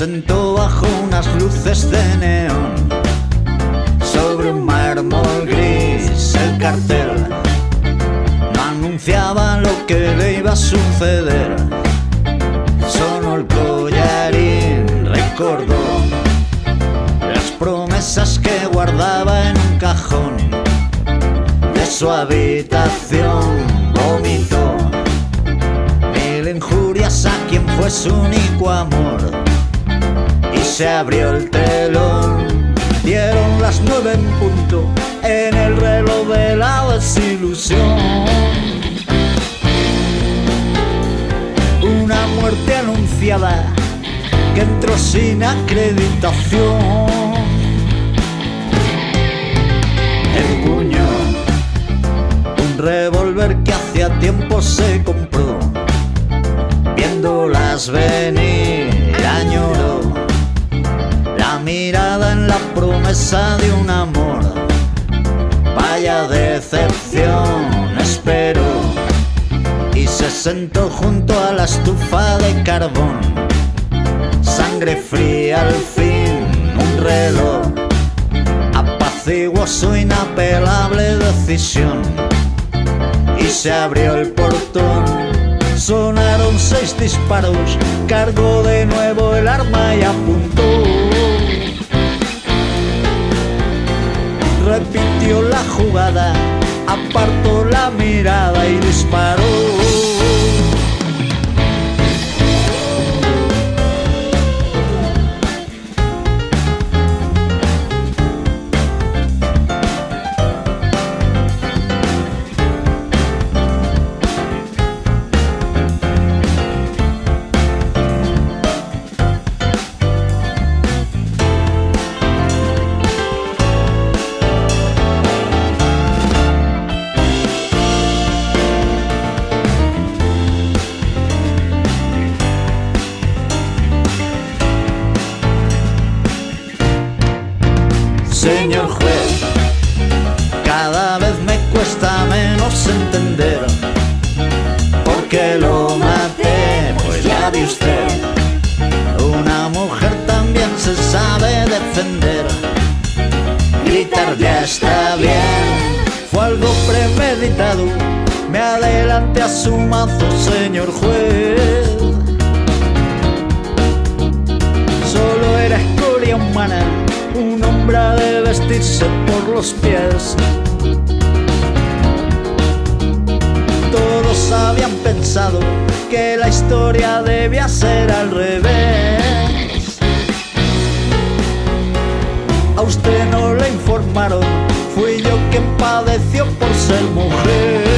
sentó bajo unas luces de neón. Sobre un mármol gris el cartel no anunciaba lo que le iba a suceder. Sonó el collarín, recordó las promesas que guardaba en un cajón de su habitación. Vomitó mil injurias a quien fue su único amor se abrió el telón. Dieron las nueve en punto en el reloj de la desilusión. Una muerte anunciada que entró sin acreditación. Empuñó un revólver que hacía tiempo se compró, viéndolas venir, de un amor. Vaya decepción, esperó y se sentó junto a la estufa de carbón. Sangre fría al fin, un reloj apaciguó su inapelable decisión y se abrió el portón. Sonaron seis disparos, cargó de nuevo el arma y apuntó. Repitió la jugada, apartó la mirada y disparó. Señor juez, cada vez me cuesta menos entender por qué lo maté, pues ya vi usted. Una mujer también se sabe defender. Gritar ya está bien, fue algo premeditado. Me adelanté a su mazo, señor juez. Por los pies. Todos habían pensado que la historia debía ser al revés. A usted no le informaron, fui yo quien padeció por ser mujer.